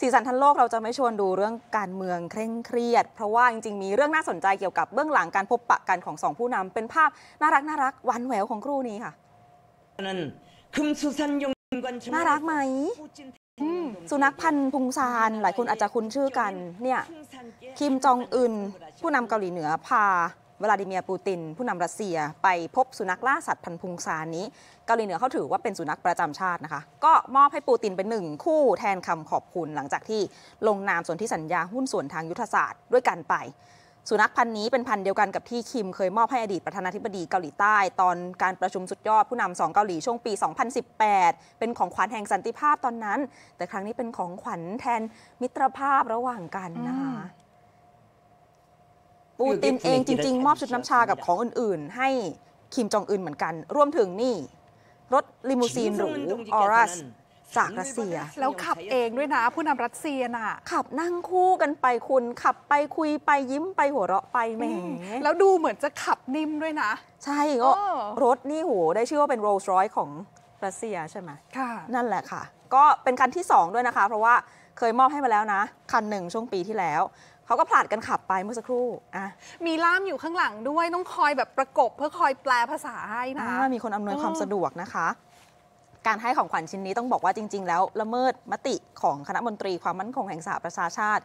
สีสันทันโลกเราจะไม่ชวนดูเรื่องการเมืองเคร่งเครียด เพราะว่าจริงๆ มีเรื่องน่าสนใจเกี่ยวกับเบื้องหลังการพบปะกันของสองผู้นำ เป็นภาพน่ารักน่ารักวันแหววของครู่นี้ค่ะน่ารักไหมสุนัขพันธุ์พุงซาน หลายคนอาจจะคุ้นชื่อกันเนี่ยคิมจองอึนผู้นำเกาหลีเหนือพา วลาดิเมียร์ปูติน ผู้นำรัสเซียไปพบสุนัขล่าสัตว์พันธุ์พุงซานนี้เกาหลีเหนือเขาถือว่าเป็นสุนัขประจำชาตินะคะ ก็มอบให้ปูตินเป็นหนึ่งคู่แทนคำขอบคุณหลังจากที่ลงนามสนธิสัญญาหุ้นส่วนทางยุทธศาสตร์ด้วยกันไป สุนัขพันธุ์นี้เป็นพันธุ์เดียวกันกับที่คิมเคยมอบให้อดีตประธานาธิบดีเกาหลีใต้ ตอนการประชุมสุดยอดผู้นำสองเกาหลีช่วงปี 2018 เป็นของขวัญแห่งสันติภาพตอนนั้น แต่ครั้งนี้เป็นของขวัญแทนมิตรภาพระหว่างกันนะคะ ปูตินเองจริง ๆ มอบชุดน้ำชากับของอื่น ๆ ให้คิมจองอึนเหมือนกัน รวมถึงนี่ รถลิมูซีนหรูออรัสจากรัสเซีย แล้วขับเองด้วยนะผู้นำรัสเซียน่ะ ขับนั่งคู่กันไปคุณขับไปคุยไปยิ้มไปหัวเราะไปแหมแล้วดูเหมือนจะขับนิ่มด้วยนะ ใช่ก็เออรถนี่โหได้ชื่อว่าเป็น Rolls Royce ของ รัสเซียใช่ไหมค่ะนั่นแหละค่ะ ก็เป็นคันที่ 2 ด้วยนะคะ เพราะว่าเคยมอบให้มาแล้วนะ คันหนึ่งช่วงปีที่แล้วเขาก็ผลัดกันขับไปเมื่อสักครู่อะมีล่ามอยู่ข้างหลังด้วยต้องคอยแบบประกบเพื่อคอยแปลภาษาให้นะอ่ามีคนอำนวยเออความสะดวกนะคะ การให้ของขวัญชิ้นนี้ต้องบอกว่าจริง ๆ แล้วละเมิดมติของคณะมนตรีความมั่นคงแห่งสหประชาชาติ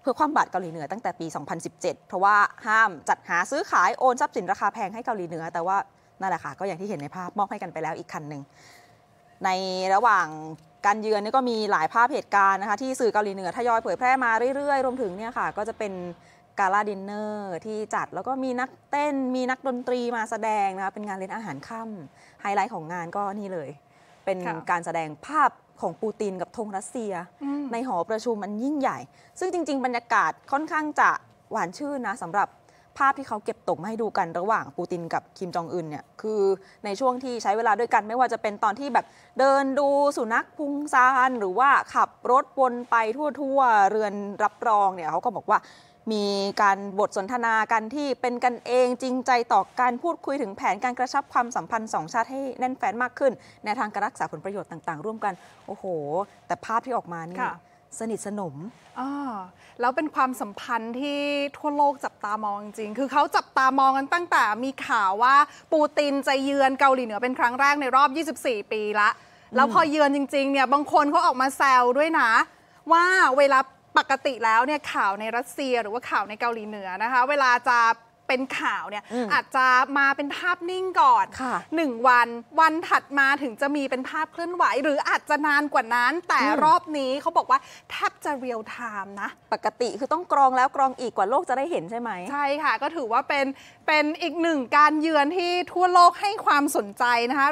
เพื่อคว่ำบาตรเกาหลีเหนือตั้งแต่ปี 2017 เพราะว่าห้ามจัดหาซื้อขายโอนทรัพย์สินราคาแพงให้เกาหลีเหนือ แต่ว่า นั่นแหละค่ะก็อย่างที่เห็นในภาพมอบให้กันไปแล้วอีกคันหนึ่งในระหว่างการเยือนนี่ก็มีหลายภาพเหตุการณ์นะคะที่สื่อเกาหลีเหนือทยอยเผยแพร่มาเรื่อยๆ รวมถึงเนี่ยค่ะก็จะเป็น gala dinner ที่จัดแล้วก็มีนักเต้น มีนักดนตรีมาแสดงนะคะเป็นงานเลี้ยงอาหารค่ำไฮไลท์ของงานก็นี่เลย เป็นค่ะการแสดงภาพของปูตินกับธงรัสเซียอืมในหอประชุมมันยิ่งใหญ่ ซึ่งจริง ๆ บรรยากาศค่อนข้างจะหวานชื่นนะสำหรับ ภาพที่เขาเก็บตกมาให้ดูกันระหว่างปูตินกับคิมจองอึนเนี่ยคือในช่วงที่ใช้เวลาด้วยกันไม่ว่าจะเป็นตอนที่แบบเดินดูสุนัขพุงซานหรือว่าขับรถวนไปทั่วๆ เรือนรับรองเนี่ยเขาก็บอกว่ามีการบทสนทนากันที่เป็นกันเองจริงใจต่อการพูดคุยถึงแผนการกระชับความสัมพันธ์สองชาติให้แน่นแฟ้นมากขึ้น ในทางการรักษาผลประโยชน์ต่าง ๆ ร่วมกัน โอ้โห แต่ภาพที่ออกมานี่ สนิทสนมอแล้วเป็นความสัมพันธ์ที่ทั่วโลกจับตามองจริง คือเขาจับตามองกันตั้งแต่มีข่าวว่าปูตินจะเยือนเกาหลีเหนือเป็นครั้งแรกในรอบ 24 ปีละ แล้วพอเยือนจริงๆ เนี่ย บางคนเขาออกมาแซวด้วยนะ ว่าเวลาปกติแล้วเนี่ยข่าวในรัสเซียหรือว่าข่าวในเกาหลีเหนือนะคะ เวลาจะ เป็นข่าวเนี่ยอืมอาจจะมาเป็นภาพนิ่งก่อนค่ะหนึ่งวันวันถัดมาถึงจะมีเป็นภาพเคลื่อนไหว หรืออาจจะนานกว่านั้น แต่อืมรอบนี้เขาบอกว่าแทบจะ real time นะ ปกติคือต้องกรองแล้วกรองอีกกว่าโลกจะได้เห็นใช่ไหมใช่ค่ะ ก็ถือว่าเป็นเป็นอีกหนึ่งการเยือนที่ทั่วโลกให้ความสนใจนะคะ